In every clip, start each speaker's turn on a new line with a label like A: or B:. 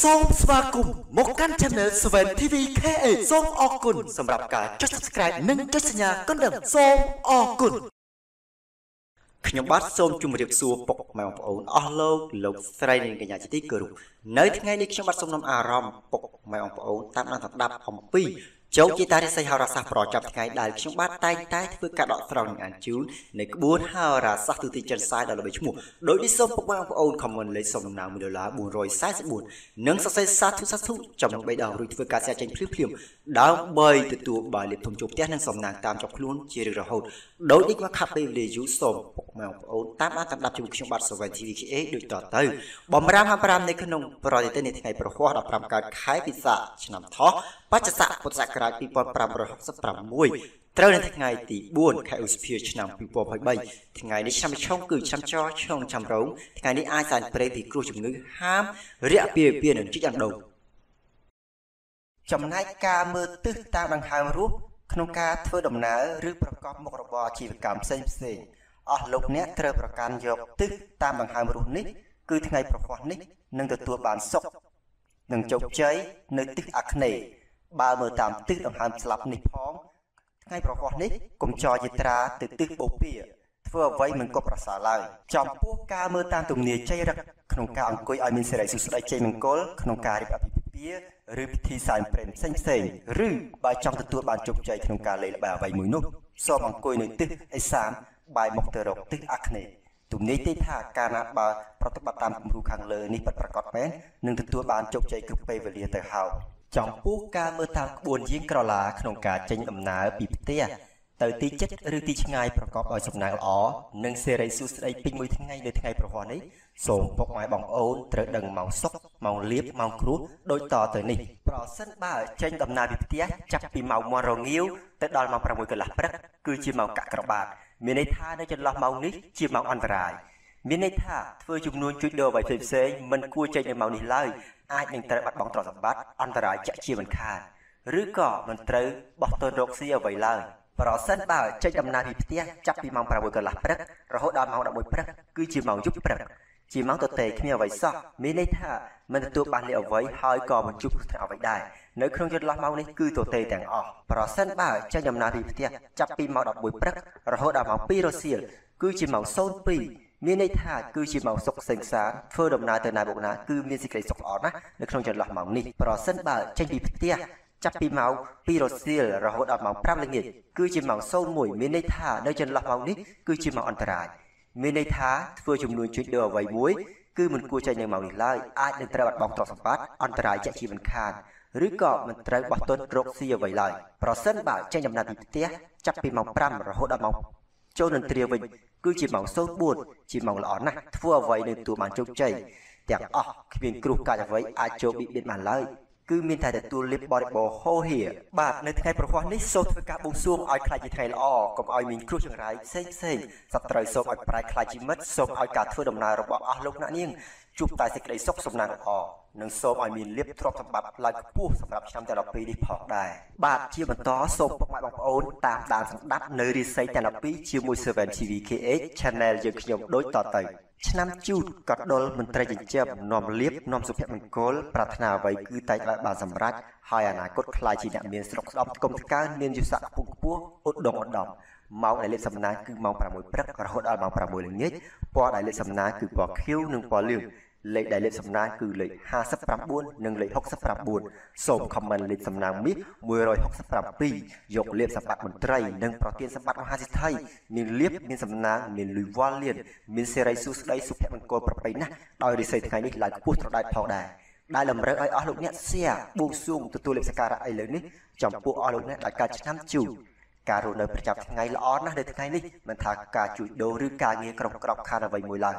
A: សូមស្វាគមន៍មកកាន់ Channel 7 TV KA សូមអរគុណសម្រាប់ការចុច Subscribe និងចុចសញ្ញាកណ្ដឹងសូមអរគុណខ្ញុំបាទសូមជម្រាបសួរពុកម៉ែបងប្អូនអស់លោកលោកស្រីនិងកញ្ញាជាទីគោរពនៅថ្ងៃនេះខ្ញុំបាទសូមនាំអារម្មណ៍ពុកម៉ែបងប្អូនតាមដានស្ដាប់អំពី ជោគជាតារិស័យហោរាសាស្ត្រប្រចាំថ្ងៃដែលខ្ញុំបាទតែងតែធ្វើការដកស្រង់និងអានជូននៅក្បួនហោរាសាស្ត្រទូទីចិនសាយដល់ល្បីឈ្មោះដោយនេះសូមពុកម៉ែបងប្អូន comment លេខសំណាង1ដុល្លារ444និងសរសេរសាធុសាធុចំណង3ដងរួចធ្វើការស្រាចេញភ្លាមភ្លាមដើម្បីទទួលបានលៀបធំជួបផ្ទះនិងសំណាងតាមជាប់ខ្លួនជារៀងរហូតដោយនេះមកខាត់ពេលវេលាយូរសូមពុកម៉ែបងប្អូនតាមបានតាមដាប់ជាមួយខ្ញុំបាទសវ៉ៃ TVKA ដូចតទៅបំរាម55នៅក្នុងប្រតិទិននៃថ្ងៃប្រហ័ស15កើតខែពិសាឆ្នាំថោះ បច្ចស័កពុទ្ធសករាជ2566ត្រូវនៅថ្ងៃទី4ខែឧសភាឆ្នាំ2023ថ្ងៃនេះឆ្នាំឆុងគឺឆ្នាំចឆុងឆ្នាំរោងថ្ងៃនេះអាចសានព្រេងពីគ្រោះជំងឺហាមរយៈពេលពីនឹងជីកអណ្ដូងចំណែកការមើលទិសតាមដង្ហើមរស់ក្នុងការធ្វើដំណើរឬប្រកបមុខរបរអាជីវកម្មផ្សេងផ្សេងអស់លោកអ្នកត្រូវប្រកាន់យកទិសតាមដង្ហើមរស់នេះគឺថ្ងៃប្រហ័សនេះនឹងទទួលបានសុខនិងជោគជ័យនៅទិសអាគ្នេយ៍ បើមើលតាមទិសដង្ហើមស្លាប់នេះផងថ្ងៃប្រហ័សនេះកុំចរយាត្រាទៅទិសបូព៌ាធ្វើអ្វីមិនក៏ប្រសើរឡើយចំពោះការមើលតាមទំនាយចៃរឹកក្នុងការអង្គុយឲ្យមានសិរីសុស្ដីជ័យមង្គលក្នុងការរៀបអាពាហ៍ពិពាហ៍ឬពិធីសែនព្រេនផ្សេងផ្សេងឬបើចង់ទទួលបានជោគជ័យក្នុងការលេងល្បែងអ្វីមួយនោះសូមអង្គុយនៅទិសឦសានបែរមុខទៅរកទិសអាគ្នេយ៍ទំនាយទេថាការណាបើប្រតិបត្តិតាមគំរូខាងលើនេះពិតប្រាកដមែននឹងទទួលបានជោគជ័យគ្រប់ពេលវេលាទៅហើយ ចំពោះការមើលតាមក្បួនយាងក្រឡាក្នុងការចេញដំណើរពីផ្ទះទៅទីជិតឬទីឆ្ងាយប្រកបដោយសំណាងល្អនិងសេរីសួស្តីពេញមួយថ្ងៃនៅថ្ងៃប្រហ័សនេះសូមពុកម៉ែបងប្អូនត្រូវដឹងម៉ោងសុកម៉ោងលៀបម៉ោងគ្រោះដូចតទៅនេះប្រសិនបើចេញដំណើរពីផ្ទះចាប់ពីម៉ោង1រងាវទៅដល់ម៉ោង6កន្លះព្រឹកគឺជាម៉ោងកាក់ក្របាទមានន័យថានៅចន្លោះម៉ោងនេះជាម៉ោងអន្តរាយមានន័យថាធ្វើជំនួញជួយដូរអ្វីផ្សេងៗមិនគួរចេញនៅម៉ោងនេះឡើយ អាចនឹងត្រូវបាត់បង់ទ្រព្យសម្បត្តិអន្តរាយជាក់ជាមិនខានឬក៏មិនត្រូវបោះទុនរកស៊ីអ្វីឡើយប្រសិនបើចេញដំណើរពីផ្ទះចាប់ពីម៉ោង6កន្លះព្រឹករហូតដល់ម៉ោង11ព្រឹកគឺជាម៉ោងយប់ព្រឹកជាម៉ោងទទេគ្មានអ្វីសោះមានន័យថាមិនទទួលបានលេអ្វីហើយក៏មិនជួបគ្រោះថ្នាក់អ្វីដែរនៅក្នុងចន្លោះម៉ោងនេះគឺទទេទាំងអស់ប្រសិនបើចេញដំណើរពីផ្ទះចាប់ពីម៉ោង11ព្រឹករហូតដល់ម៉ោង2រសៀលគឺជាម៉ោង02 មានន័យថាគឺជាម៉ោងសុខសេងសានធ្វើដំណើរទៅណាបុកណាគឺមានសេចក្តីសុខល្អណាស់នៅក្នុងចន្លោះម៉ោងនេះប្រសិនបើចេញពីផ្ទះចាប់ពីម៉ោង2រសៀលរហូតដល់ម៉ោង5ល្ងាចគឺជាម៉ោង01មានន័យថានៅចន្លោះម៉ោងនេះគឺជាម៉ោងអន្តរាយមានន័យថាធ្វើជំនួញជួយដល់អ្វីមួយគឺមិនគួរចេញនៅម៉ោងនេះឡើយអាចនឹងត្រូវបាត់បង់ទ្រព្យសម្បត្តិអន្តរាយជាជីវមិនខានឬក៏មិនត្រូវបោះទុនរកស៊ីអ្វីឡើយប្រសិនបើចេញដំណើរពីផ្ទះចាប់ពីម៉ោង5រហូតដល់ម៉ោងចូលនន្ទ្រាវិញ គឺជាម៉ោង04ជាម៉ោងល្អណាស់ធ្វើអ្វីនឹងទទួលបានជោគជ័យទាំងអស់គ្មានគ្រោះកាចអ្វីអាចចូលបៀតបៀនបានឡើយ គឺមានតែទទួលលៀបបរិបោហោហៀបាទនៅថ្ងៃប្រហ័សនេះសូមធ្វើការបួងសួងឲ្យខ្លាចជាថ្ងៃល្អកុំឲ្យមានគ្រោះចង្រៃផ្សេងផ្សេងសត្រូវសូមឲ្យប្រែខ្លាចជាមិត្តសូមឲ្យការធ្វើដំណើររបស់អស់លោកអ្នកនាងជួបតែសេចក្តីសុខសំណាងល្អនិងសូមឲ្យមានលៀបទ្រព្យសម្បត្តិឡើងខ្ពស់សម្រាប់ឆ្នាំទាំង12នេះផងដែរបាទជាបន្តសូមពុកម៉ែបងប្អូនតាមដានសម្ដាប់នៅរិស័យទាំង12ជាមួយ 7TVKH Channel យើងខ្ញុំដូចតទៅ ឆ្នាំជូតកដុលមន្ត្រីចិញ្ចឹមនាំលៀបនាំសុភមង្គលប្រាថ្នាអ្វីគឺតែងបានសម្រេចហើយអនាគតខ្លាយជាអ្នកមានស្រុកស្ដំគុំកើមានយុស័កខ្ពង់ខ្ពស់ឧត្តមឧត្តមម៉ោងដែលលេខសំណាងគឺម៉ោង6ព្រឹករហូតដល់ម៉ោង6ល្ងាចពណ៌ដែលលេខសំណាងគឺពណ៌ខៀវនិងពណ៌លឿង លេខដែលលេខសំណាងគឺលេខ59និងលេខ69សូមខមមិនលេខសំណាងមាស167យកលៀបសម្បត្តិមន្ត្រីនិងប្រទានសម្បត្តិមហាសិទ្ធិមានលៀបមានសំណាងមានលុយវ៉ាលលៀនមានសេរីសុស្ដីសុភមង្គលប្រពៃណាស់ដោយរិស័យថ្ងៃនេះឡើងខ្ពស់ត្រដែតផងដែរដែលតម្រូវឲ្យអស់លោកអ្នកសៀបួងសួងទទួលលៀបសក្ការៈឥឡូវនេះចំពោះអស់លោកអ្នកដែលកើតឆ្នាំជូការរស់នៅប្រចាំថ្ងៃល្អណាស់នៅថ្ងៃនេះមិនថាការជួយដូរឬការងារក្រុមក្របខ័ណ្ឌអ្វីមួយឡើយ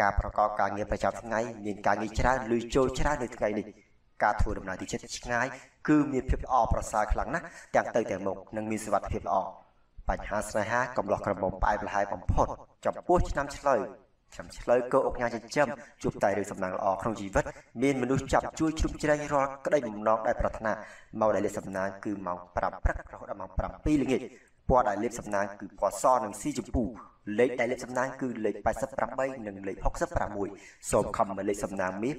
A: ការប្រកបការងារប្រចាំថ្ងៃមានការងារច្រើនឬចូលច្រើននៅថ្ងៃនេះការធ្វើដំណើរទីជិតឆ្ងាយគឺមានភាពល្អប្រសើរខ្លាំងណាស់ទាំងទៅទាំងមកនិងមានសុវត្ថិភាពល្អបញ្ហាស្នេហាកំឡោះក្រមុំផ្អែមល្ហែបំផុតចំពោះឆ្នាំឆ្លូវឆ្នាំឆ្លូវក៏អុកញ៉ាចិញ្ចឹមជួបតែរឿងសំណាងល្អក្នុងជីវិតមានមនុស្សចាប់ជួយជ្រុំជ្រែងរាល់ក្តីបំណងដែលប្រាថ្នាមកដែលលេខសំណាងគឺម៉ោង5ព្រឹករហូតដល់ម៉ោង7ល្ងាចពណ៌ដែលលាបសំណាងគឺពណ៌សនិងស៊ីជពូ លេខដែលលេខសំណាងគឺលេខ88និងលេខ66សូមខមមិនលេខសំណាងមាស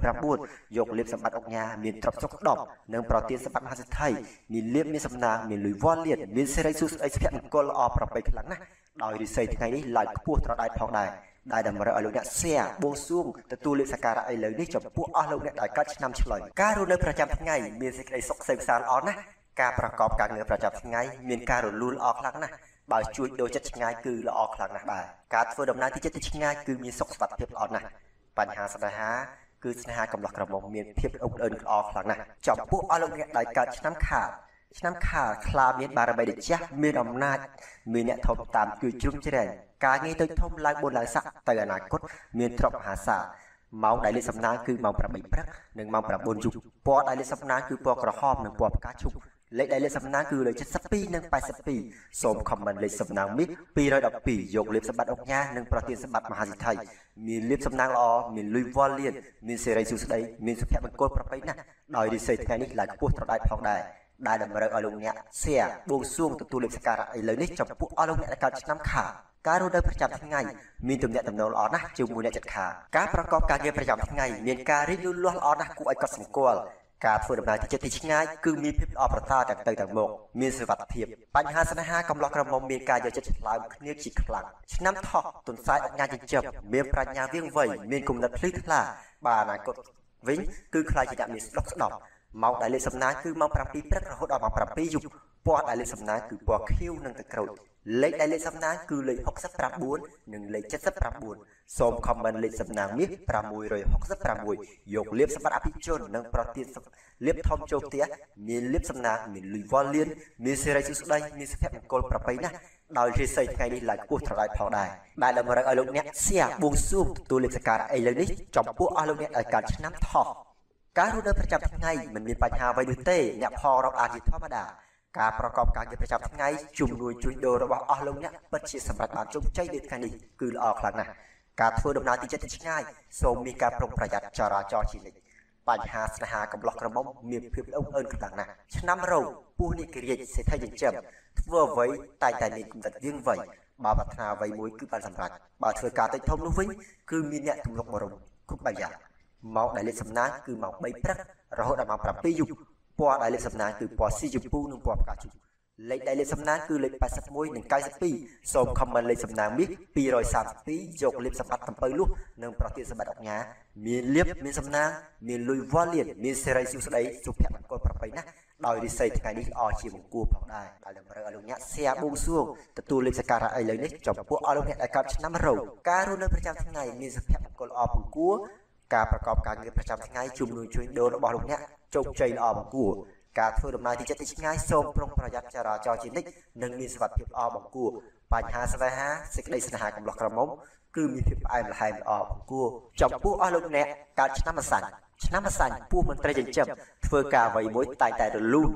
A: 129យកលេខសម្បត្តិអុកញ៉ាមានទ្រព្យសុខដប់និងប្រទានសម្បត្តិមហាសិទ្ធិមានលេខមានសំណាងមានលុយវ៉ាលៀតមានសេរីសុខស្ដីសុភមង្គលល្អប្រពៃខ្លាំងណាស់ដោយរិស័យថ្ងៃនេះឡើងខ្ពស់ត្រដែតផងដែរដែលតម្រូវឲ្យលោកអ្នកសៀបួងសួងទទួលលេខសក្ការៈឥឡូវនេះចំពោះអស់លោកអ្នកដែលកើតឆ្នាំឆ្លុយការរស់នៅប្រចាំថ្ងៃមានសេចក្តីសុខសេវសានល្អណាស់ការប្រកបការងារប្រចាំថ្ងៃមានការរលូនល្អខ្លាំងណាស់ បើជួយដូរចិត្តឆ្ងាយគឺល្អខ្លាំងណាស់ដែរការធ្វើដំណើរទីចិត្តទៅឆ្ងាយគឺមានសុខសុវត្ថិភាពល្អណាស់បញ្ហាស្នេហាគឺស្នេហាកំឡោះក្រមុំមានភាពអ៊ុកអឿនល្អខ្លាំងណាស់ចំពោះអស់លោកអ្នកដែលកើតឆ្នាំខាលឆ្នាំខាលខ្លាមានបារមីដ៏ចាស់មានអំណាចមានអ្នកធំតាមជួយជ្រុំជ្រែងការងារទៅធំឡើងបួនឡើងស័កទៅអនាគតមានទ្រព្យមហាសាលម៉ោងដែលលេខសំណាងគឺម៉ោង8ព្រឹកនិងម៉ោង9យប់ពណ៌ដែលលេខសំណាងគឺពណ៌ក្រហមនិងពណ៌ផ្កាឈូក លេខដែលលេខសំណាងគឺលេខ72និង82សូមខមមិនលេខសំណាងមាស212យកលេខសម្បត្តិអុកញ៉ានិងប្រទានសម្បត្តិមហាសិទ្ធិមានលេខសំណាងល្អមានលុយវ៉ាលៀនមានសេរីសុស្ដីមានសុភមង្គលប្រពៃណាស់ដោយរិស័យថ្ងៃនេះឡើងខ្ពស់ត្រដែតផងដែរដែលតម្រូវឲ្យលោកអ្នកសៀបួងសួងទទួលលេខសក្ការៈឥឡូវនេះចំពោះអស់លោកអ្នកដែលកើតឆ្នាំខាការរស់នៅប្រចាំថ្ងៃមានទំនាក់ទំនងល្អណាស់ជាមួយអ្នកជិតខាងការប្រកបការងារប្រចាំថ្ងៃមានការរីកលូតលាស់ល្អណាស់គួរឲ្យកត់សម្គាល់ ការធ្វើដំណើរទីចិត្តទីឆ្ងាយគឺមានភាពល្អប្រសើរទាំងទៅទាំងមកមានសុវត្ថិភាពបញ្ហាស្នេហាកំឡោះក្រមុំមានការយកចិត្តឆ្លើយគ្នាជាខ្លាំងឆ្នាំថោះទុនសាយអញ្ញាចិញ្ចឹមមានប្រាជ្ញាវៀងវៃមានគំនិតភ្លឺថ្លាបាទអនាគតវិញគឺខ្លាចជាអ្នកមានស្ដុកស្ដប់ ម៉ោងដែលលេខសំណាងគឺម៉ោង7ព្រឹករហូតដល់ម៉ោង7យប់ពណ៌ដែលលេខសំណាងគឺពណ៌ខៀវនិងទឹកក្រូចលេខដែលលេខសំណាងគឺលេខ69និងលេខ79សូមខមមិនលេខសំណាងមាស666យកលៀបសម្បត្តិអភិជននិងប្រទានលៀបធំចូលផ្ទះមានលៀបសំណាងមានលុយវ៉ាលៀនមានសេរីសុស្ដីមានសុភមង្គលប្រពៃណាស់ដោយរិស័យថ្ងៃនេះឡើងខ្ពស់ត្រដែតផងដែរដែលតម្រូវឲ្យលោកអ្នកសៀបួងសួងទទួលលៀបសក្ការៈឥឡូវនេះចំពោះអស់លោកអ្នកឲ្យកើតឆ្នាំថោះ ការរស់នៅប្រចាំថ្ងៃមិនមានបញ្ហាអ្វីនោះទេអ្នកផលរាប់អានជាធម្មតាការប្រកបការងារប្រចាំថ្ងៃជំនួយជួញដូររបស់អស់លោកអ្នកពិតជាសម្រាប់បានជោគជ័យនៅថ្ងៃនេះគឺល្អខ្លាំងណាស់ការធ្វើដំណើរទីចិត្តឆ្ងាយសូមមានការប្រុងប្រយ័ត្នចរាចរណ៍ជានិច្ចបញ្ហាស្នេហាកំឡោះក្រមុំមានភាពល្អអឿនខ្លាំងណាស់ឆ្នាំរោពោះនេះគិរិយសេដ្ឋីចិញ្ចឹមធ្វើអ្វីតែតែមានគំនិតវៀងវៃបើប្រាថ្នាអ្វីមួយគឺបានសម្រេចបើធ្វើការតិចធំនោះវិញគឺមានអ្នកទំនុកបរំគ្រប់បែបយ៉ាង ម៉ោងដែលលេខសំណាងគឺម៉ោង3ព្រឹករហូតដល់ម៉ោង7យប់ពណ៌ដែលលេខសំណាងគឺពណ៌ស៊ីជពូនិងពណ៌ផ្កាឈូកលេខដែលលេខសំណាងគឺលេខ81និង92សូមខមមិនលេខសំណាងមាស232យកលេខសម្បត្តិតំពៅលុះនិងប្រទានសម្បត្តិអុកញ៉ាមានលៀបមានសំណាងមានលុយវ៉ាលៀនមានសេរីសុស្ដីសុភមង្គលប្រពៃណាស់ដោយរិស័យថ្ងៃនេះល្អជាមង្គលផងដែរដែលតម្រូវឲ្យលោកអ្នកសៀបួងសួងទទួលលេខសក្ការៈឥឡូវនេះចំពោះអស់លោកអ្នកដែលកើតឆ្នាំរោការរស់នៅប្រចាំថ្ងៃមានសុភមង្គលល្អពង្គួរ ការប្រកបការងារប្រចាំថ្ងៃជំនួយជួយដូររបស់លោកអ្នកជោគជ័យល្អបង្គួរការធ្វើដំណើរទីចិត្តទីឆ្ងាយសូមប្រុងប្រយ័ត្នចរាចរណ៍ជានិច្ចនិងមានសុវត្ថិភាពល្អបង្គួរបញ្ហាស្នេហាសេចក្តីស្នេហាកំឡោះក្រមុំគឺមានភាពផ្អែមល្ហែមល្អបង្គួរចំពោះអស់លោកអ្នកកើតឆ្នាំម្សាញ់ឆ្នាំម្សាញ់ពោះមន្ត្រីចិញ្ចឹមធ្វើការអ្វីមួយតែតែរលូន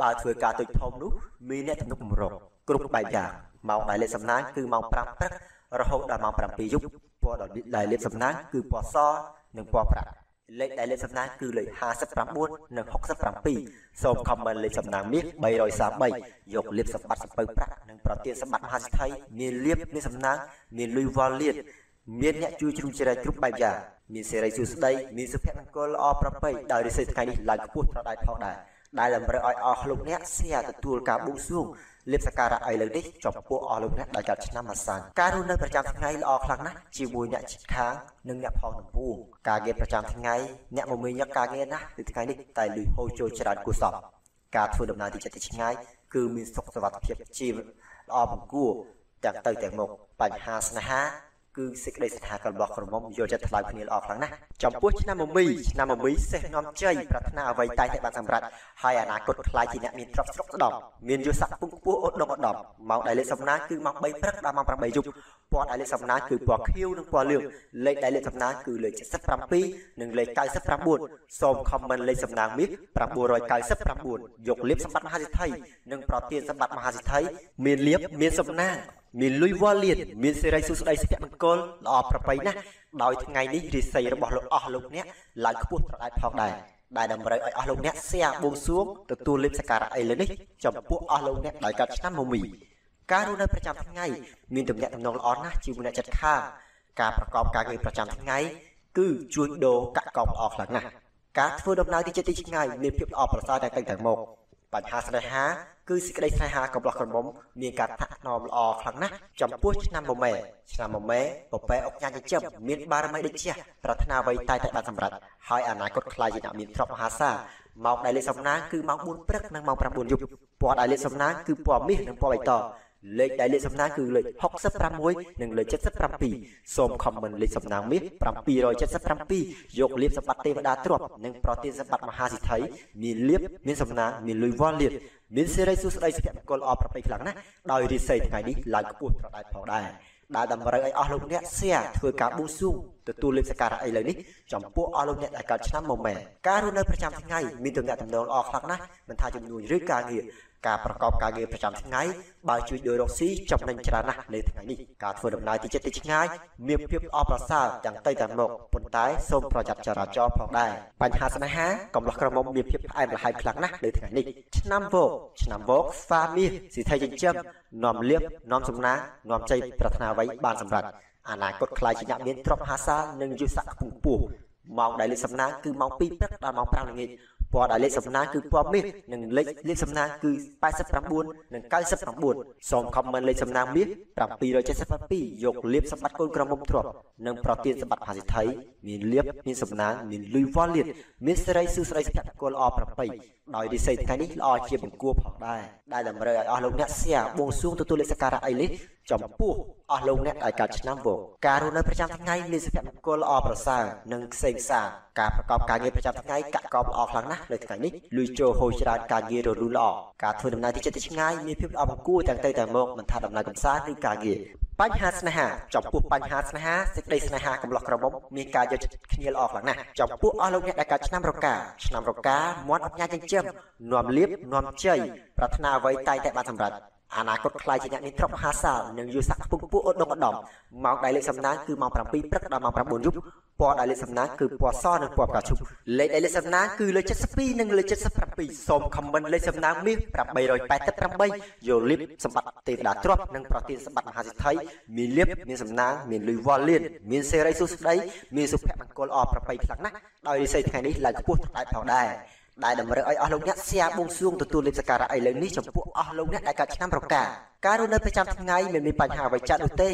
A: បើធ្វើការទុចធំនោះមានអ្នកទំនុកបំរុងគ្រប់បែបយ៉ាងម៉ោងដែលលេខសំណាងគឺម៉ោង5ព្រឹករហូតដល់ម៉ោង7យប់ពណ៌ដែលលេខសំណាងគឺពណ៌ស និងពណ៌ប្រាក់លេខដែលលេខសំណាងគឺលេខ59និង67សូមខមមិនលេខសំណាងមាស333យកលៀបសម្បត្តិសំពៅប្រាក់និងប្រទានសម្បត្តិមហាសិទ្ធិមានលៀបមានសំណាងមានលុយវ៉ាលៀតមានអ្នកជួយជ្រុំជ្រែកគ្រប់បែបយ៉ាងមានសេរីសុស្ដីមានសុភមង្គលល្អប្រពៃដោយរិស័យថ្ងៃនេះឡើងខ្ពស់ត្រដែតផងដែរ ដែលតម្រូវឲ្យអស់លោកអ្នកសៀទទួលការបួងសួងលៀបសក្ការៈឥឡូវនេះចំពោះអស់លោកអ្នកដែលកើតឆ្នាំអាសាញ់ការរស់នៅប្រចាំថ្ងៃល្អខ្លាំងណាស់ជាមួយអ្នកជិតខាងនិងអ្នកផងដំបូងការងារប្រចាំថ្ងៃអ្នកមមាញឹកការងារណាស់ពីថ្ងៃនេះតែលុយហូរចូលច្រើនគួរសមការធ្វើដំណើរទីចិត្តឆ្ងាយគឺមានសុខសុវត្ថិភាពជីវល្អបង្គួរទាំងទៅទាំងមកបញ្ហាស្នេហា គឺសេចក្តីស្នេហារបស់ក្រមុំយកចិត្តថ្លៃគ្នាល្អខ្លាំងណាស់ចំពោះឆ្នាំមមីឆ្នាំមមីសេះនាំជ័យប្រាថ្នាអ្វីតែតែបានសម្រេចហើយអនាគតខ្លាយជាអ្នកមានទ្រព្យស្រុកស្ដំមានយុស័ក្តិពុងពោះឧត្តមឧត្តមម៉ោងដែលលេខសំណាងគឺម៉ោង3ព្រឹកដល់ម៉ោង8យប់ពណ៌ដែលលេខសំណាងគឺពណ៌ខៀវនិងពណ៌លឿងលេខដែលលេខសំណាងគឺលេខ77និងលេខ99សូមខមមិនលេខសំណាងមាស999យកលៀបសម្បត្តិមហាសិទ្ធិនិងប្រទានសម្បត្តិមហាសិទ្ធិមានលៀបមានសំណាង មានលុយវ៉ាលៀនមានសេរីសុស្ដីសុភមង្គលល្អប្រពៃណាស់ដោយថ្ងៃនេះរិស័យរបស់លោកអស់លោកអ្នកឡើងខ្ពស់ត្រដែតផងដែរដែលតម្រូវឲ្យអស់លោកអ្នកសៀបួងសួងទទួលលេបសក្ការៈឥឡូវនេះចំពោះអស់លោកអ្នកដោយកាត់ឆ្នាំមមីការរស់នៅប្រចាំថ្ងៃមានទំនាក់ទំនងល្អណាស់ជាមួយអ្នកចិត្តខាងការប្រកបការងារប្រចាំថ្ងៃគឺជួយដូរកាក់កោបល្អខ្លាំងណាស់ការធ្វើដំណើរទីចិត្តទីឆ្ងាយមានភាពល្អប្រសើរតែទៅតែមក បញ្ហាស្នេហាគឺសេចក្តីស្នេហាកំឡោះក្រមុំមានការថាក់ថ្នមល្អខ្លាំងណាស់ចំពោះឆ្នាំមមែឆ្នាំមមែពពែអុកញ៉ាចិញ្ចឹមមានបារមីដូចជាប្រាថ្នាអ្វីតែតែបានសម្រេចហើយអនាគតខ្លាយជាអ្នកមានទ្រព្យមហាសាលម៉ោងដែលលេខសំណាងគឺម៉ោង4ព្រឹកនិងម៉ោង9យប់ពណ៌ដែលលេខសំណាងគឺពណ៌មាសនិងពណ៌បៃតង លេខដែលលេខសំណាងគឺលេខ66និងលេខ77សូមខមមិនលេខសំណាងមាស777យកលៀបសម្បត្តិទេវតាទ្រព្យនិងប្រទានសម្បត្តិមហាសិទ្ធិមានលៀបមានសំណាងមានលុយវ៉ាលៀបមានសេរីសុស្ដីសុភមង្គលអបប្រពៃខ្លាំងណាស់ដោយរិស័យថ្ងៃនេះឡើងខ្ពស់ត្រដែតផងដែរដែលតម្រូវឲ្យអស់លោកអ្នកសៀធ្វើការបួងសួងទទួលលេខសក្ការៈឥឡូវនេះចំពោះអស់លោកអ្នកដែលកើតឆ្នាំមកមែនការរស់នៅប្រចាំថ្ងៃមានទំនាក់ទំនងល្អខ្លាំងណាស់មិនថាជំនួយឬការងារ ការប្រកបការងារប្រចាំថ្ងៃបើជួយដោយរកស៊ីចំណេញច្រើនណាស់នៅថ្ងៃនេះការធ្វើដំណើរទីចិត្តទីឆ្ងាយមានភាពល្អប្រសើរទាំងទៅទាំងមកប៉ុន្តែសូមប្រយ័ត្នចរាចរណ៍ផងដែរបញ្ហាស្នេហាកំឡោះក្រមុំមានភាពផ្អែមល្ហែមខ្លាំងណាស់នៅថ្ងៃនេះឆ្នាំវោកឆ្នាំវោកស្វាមាសសិទ្ធិចិញ្ចឹមនាំលៀបនាំសំណាងនាំជ័យប្រាថ្នាអ្វីបានសម្រេចអនាគតខ្លាយជាអ្នកមានទ្រព្យមហាសាលនិងយុស័កខ្ពង់ខ្ពស់ម៉ោងដែលលេខសំណាងគឺម៉ោង2ព្រឹកដល់ម៉ោង5ល្ងាច ពណ៌ដែលលេខសំណាងគឺពណ៌មាសនិងលេខលេខសំណាងគឺ89និង99សូមខមមិនលេខសំណាងមាស777យកលៀបសម្បត្តិកូនក្រមុំទ្របនិងប្រទានសម្បត្តិមហាសិទ្ធិមានលៀបមានសំណាងមានលុយវ៉ាលៀតមានសេរីសួស្តីសុភមង្គលល្អប្រពៃដោយរិស័យថ្ងៃនេះល្អជាបង្គួរផងដែរដែលតម្រូវឲ្យអស់លោកអ្នកសៀបួងសួងទទួលលេខសក្ការៈអីនេះ ចំពោះអស់លោកអ្នកដែលកើតឆ្នាំវកការរស់នៅប្រចាំថ្ងៃមានសុភមង្គលល្អប្រសើរនិងខ្សែខ្សាការប្រកបការងារប្រចាំថ្ងៃកាក់កបល្អខ្លាំងណាស់នៅថ្ងៃនេះលុយចូលហូរច្រើនការងាររលូនល្អការធ្វើដំណើរទីចិត្តទីឆ្ងាយមានភាពល្អបង្គួរទាំងទៅទាំងមកមិនថាដំណើរកម្សាន្តឬការងារបញ្ហាស្នេហាចំពោះបញ្ហាស្នេហាសេចក្តីស្នេហាកំឡោះក្រមុំមានការយកចិត្តគ្នាល្អខ្លាំងណាស់ចំពោះអស់លោកអ្នកដែលកើតឆ្នាំរកាឆ្នាំរកាមាត់អញ្ញាចិញ្ចឹមនាំលៀបនាំជ័យប្រាថ្នាអ្វីតែតែបានសម្រេច អនាគតខ្លាយជាអ្នកមានទ្រព្យមហាសាលនិងយុស័កខ្ពង់ខ្ពស់ឧត្តមឧត្តមម៉ោងដែលលេខសំណាងគឺម៉ោង7ព្រឹកដល់ម៉ោង9យប់ពណ៌ដែលលេខសំណាងគឺពណ៌សនិងពណ៌ផ្កាឈូកលេខដែលលេខសំណាងគឺលេខ72និងលេខ77សូមខមមិនលេខសំណាងមាស888យកលៀបសម្បត្តិទេវតាទ្រព្យនិងប្រទានសម្បត្តិមហាសិទ្ធិមានលៀបមានសំណាងមានលុយវ៉ាលៀនមានសេរីសុស្ដីមានសុភមង្គលអប្រពៃខ្លាំងណាស់ដោយរិស័យថ្ងៃនេះឡើងខ្ពស់ត្រដែតផងដែរ ដែលតម្រូវឲ្យអស់លោកអ្នកសៀបួងសួងទទួលលេខសក្ការៈឥឡូវនេះចំពោះអស់លោកអ្នកដែលកើតឆ្នាំរកាការរស់នៅប្រចាំថ្ងៃមិនមានបញ្ហាអ្វីចាត់នោះទេ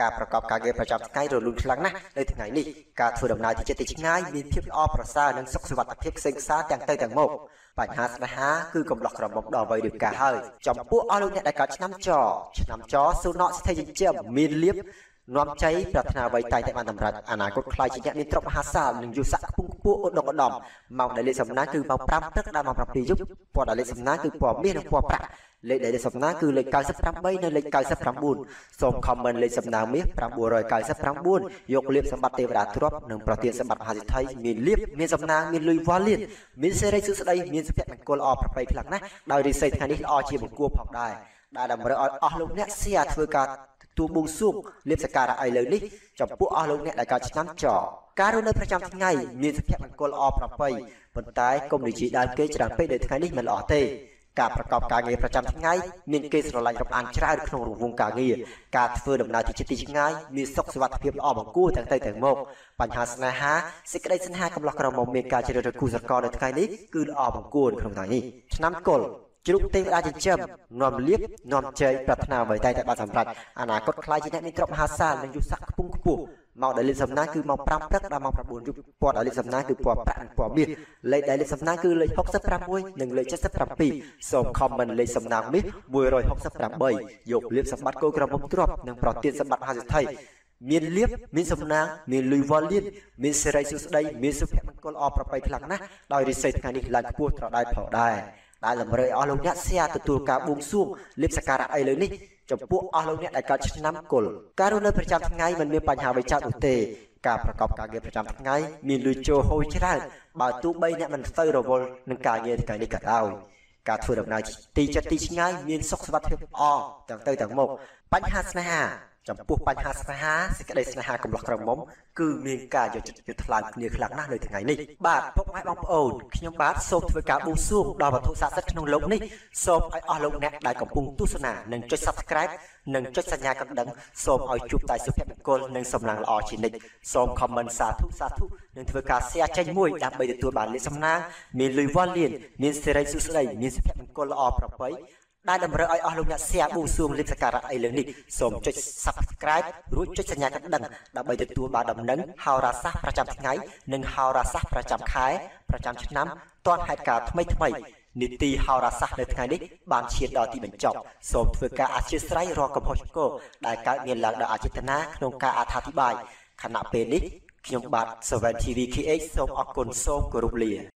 A: ការប្រកបការងារប្រចាំថ្ងៃរលូនខ្លាំងណាស់នៅថ្ងៃនេះការធ្វើដំណើរទីចិត្តទីឆ្ងាយមានភាពល្អប្រសើរនិងសុខសុវត្ថិភាពខ្សែខ្សាទាំងទៅទាំងមកបញ្ហាស្នេហាគឺកំឡោះក្រមុំដល់វ័យរៀបការហើយចំពោះអស់លោកអ្នកដែលកើតឆ្នាំចឆ្នាំចសុណក់ស្ថិតិចិញ្ចឹមមានលៀប នាំជ័យប្រាថ្នាអ្វីតែតែបានសម្រេចអនាគតខ្លាយជាអ្នកមានទ្រព្យមហាសាលនិងយុស័កខ្ពង់ខ្ពស់ឧត្តមឧត្តមម៉ោងដែលលេខសំណាងគឺម៉ោង5ព្រឹកដល់ម៉ោង7យប់ពណ៌ដែលលេខសំណាងគឺពណ៌មាសនិងពណ៌ប្រាក់លេខដែលលេខសំណាងគឺលេខ98និងលេខ99សូមខមមិនលេខសំណាងមាស999យកលៀបសម្បត្តិទេវតាទ្រព្យនិងប្រទានសម្បត្តិមហាសិទ្ធិមានលៀបមានសំណាងមានលុយវ៉ាលៀនមានសេរីសុស្ដីមានសុភមង្គលអប្រប្រៃខ្លាំងណាស់ដោយរិស័យថ្ងៃនេះល្អជាបង្គួរផងដែរដែលតម្រូវឲ្យអស់លោកអ្នកសៀធ្វើការ ទួបួងសួងលៀបសក្ការៈឥឡូវនេះចំពោះអស់លោកអ្នកដែលកើតឆ្នាំចការរស់នៅប្រចាំថ្ងៃមានសុភមង្គលល្អប្រពៃប៉ុន្តែកុំនិយាយដើមគេច្រើនពេកនៅថ្ងៃនេះមិនល្អទេការប្រកបការងារប្រចាំថ្ងៃមានគេស្រឡាញ់រាប់អានច្រើនក្នុងរង្វង់ការងារការធ្វើដំណើរទីជិតទីឆ្ងាយមានសុខសុវត្ថិភាពល្អបង្គួរទាំងទៅទាំងមកបញ្ហាស្នេហាសេចក្តីស្នេហាកំឡោះក្រមុំមានការជ្រើសរើសគូស្រករនៅថ្ងៃនេះគឺល្អបង្គួរក្នុងថ្ងៃនេះឆ្នាំកុល ជ្រូកទេវតាចិញ្ចឹមនាំលៀបនាំជ័យប្រាថ្នាអ្វីតែតែបានសម្រេចអនាគតខ្លាយជាអ្នកមានទ្រព្យមហាសាលនិងយុស័កខ្ពង់ខ្ពស់មកដែលលេខសំណាងគឺម៉ោង5ព្រឹកដល់ម៉ោង9យប់ពណ៌ដែលលេខសំណាងគឺពណ៌ប្រាក់និងពណ៌មាសលេខដែលលេខសំណាងគឺលេខ66និងលេខ77សូមខមមិនលេខសំណាងមាស168យកលៀបសម្បត្តិគោក្រមុំទ្របនិងប្រទានសម្បត្តិមហាសិទ្ធិមានលៀបមានសំណាងមានលុយវ៉ាលៀនមានសេរីសុស្ដីមានសុភមង្គលអប្រប្រៃខ្លាំងណាស់ដោយរិស័យថ្ងៃនេះឡើងខ្ពស់ត្រដែតផងដែរ ដែលតម្រូវឲ្យអស់លោកអ្នកសៀទទួលការបួងសួងលៀបសក្ការៈអីលើនេះចំពោះអស់លោកអ្នកដែលកើតឆ្នាំគុលការរស់នៅប្រចាំថ្ងៃមិនមានបញ្ហាអ្វីចាត់នោះទេការប្រកបការងារប្រចាំថ្ងៃមានលុយចូលហូរច្រើនបើទោះបីអ្នកមិនទៅរវល់នឹងការងារថ្ងៃនេះក៏ដោយការធ្វើដំណើរទីចិត្តទីឆ្ងាយមានសុខសុវត្ថិភាពល្អទាំងទៅទាំងមកបញ្ហាស្នេហា ចំពោះបញ្ហាស្នេហាសេចក្តីស្នេហាកំឡោះក្រមុំគឺមានការយកចិត្តយកថ្លើមគ្នាខ្លាំងណាស់នៅថ្ងៃនេះបាទពុកម៉ែបងប្អូនខ្ញុំបាទសូមធ្វើការបួងសួងដល់វត្ថុស័ក្តិសិទ្ធិក្នុងលោកនេះសូមឲ្យអស់លោកអ្នកដែលកំពុងទស្សនានិងចុច Subscribe និងចុចសញ្ញាកណ្ដឹងសូមឲ្យជួបតែសុភមង្គលនិងសំណាងល្អជានិច្ចសូម comment សាធុសាធុនិងធ្វើការ share ចេញមួយដើម្បីទទួលបានលាភសំណាងមានលុយវ៉ាលៀនមានសេរីសុស្ដីមានសុភមង្គលល្អប្រពៃ ដែលតម្រូវឲ្យអស់លោកអ្នក share ប៊ូសួងលិបសការៈអីលើនេះសូមចុច Subscribe រួចចុចសញ្ញាកណ្ដឹងដើម្បីទទួលបានដំណឹងហោរាសាស្ត្រប្រចាំថ្ងៃនិងហោរាសាស្ត្រប្រចាំខែប្រចាំឆ្នាំទាន់ហេតុការណ៍ថ្មីថ្មីនីតិហោរាសាស្ត្រនៅថ្ងៃនេះបានឈានដល់ទីបញ្ចប់សូមធ្វើការអធិស្ឋានរាល់កំហុសឆ្គងដែលកើតមានឡើងដោយអចេតនាក្នុងការអត្ថាធិប្បាយខណៈពេលនេះខ្ញុំបាទ Seven TV KH សូមអរគុណសូមគោរពលា